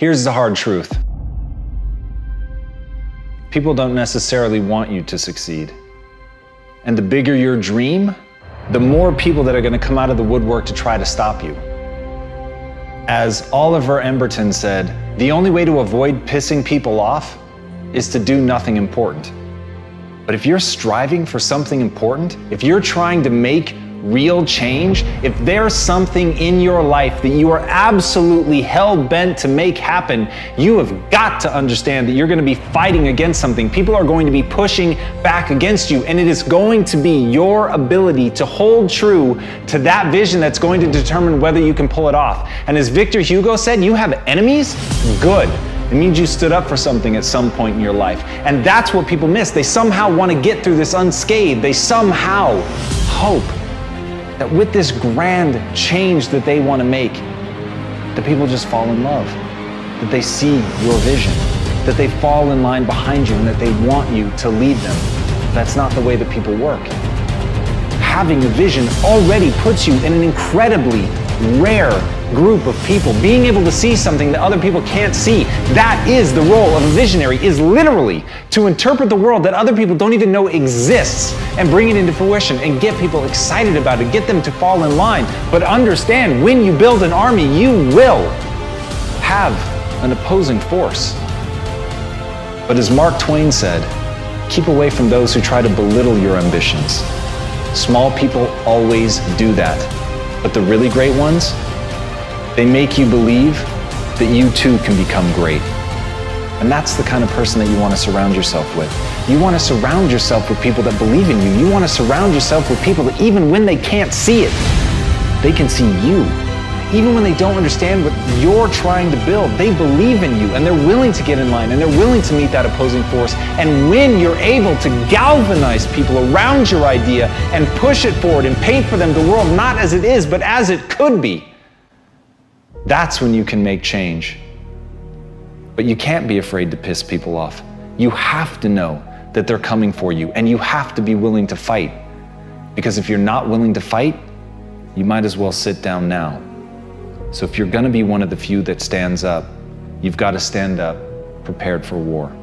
Here's the hard truth people don't necessarily want you to succeed. And the bigger your dream, the more people that are going to come out of the woodwork to try to stop you. As Oliver Emberton said, the only way to avoid pissing people off is to do nothing important. But if you're striving for something important, if you're trying to make real change, if there's something in your life that you are absolutely hell bent to make happen, you have got to understand that you're going to be fighting against something. People are going to be pushing back against you, and it is going to be your ability to hold true to that vision that's going to determine whether you can pull it off. And as Victor Hugo said, you have enemies? Good. It means you stood up for something at some point in your life. And that's what people miss. They somehow want to get through this unscathed. They somehow hope that with this grand change that they want to make, that people just fall in love, that they see your vision, that they fall in line behind you, and that they want you to lead them. That's not the way that people work. Having a vision already puts you in an incredibly rare group of people. Being able to see something that other people can't see, that is the role of a visionary, is literally to interpret the world that other people don't even know exists and bring it into fruition and get people excited about it, get them to fall in line. But understand, when you build an army, you will have an opposing force. But as Mark Twain said, keep away from those who try to belittle your ambitions. Small people always do that. But the really great ones, they make you believe that you too can become great. And that's the kind of person that you want to surround yourself with. You want to surround yourself with people that believe in you. You want to surround yourself with people that even when they can't see it, they can see you. Even when they don't understand what you're trying to build, they believe in you and they're willing to get in line and they're willing to meet that opposing force. And when you're able to galvanize people around your idea and push it forward and paint for them the world not as it is, but as it could be, that's when you can make change. But you can't be afraid to piss people off. You have to know that they're coming for you and you have to be willing to fight. Because if you're not willing to fight, you might as well sit down now. So if you're going to be one of the few that stands up, you've got to stand up prepared for war.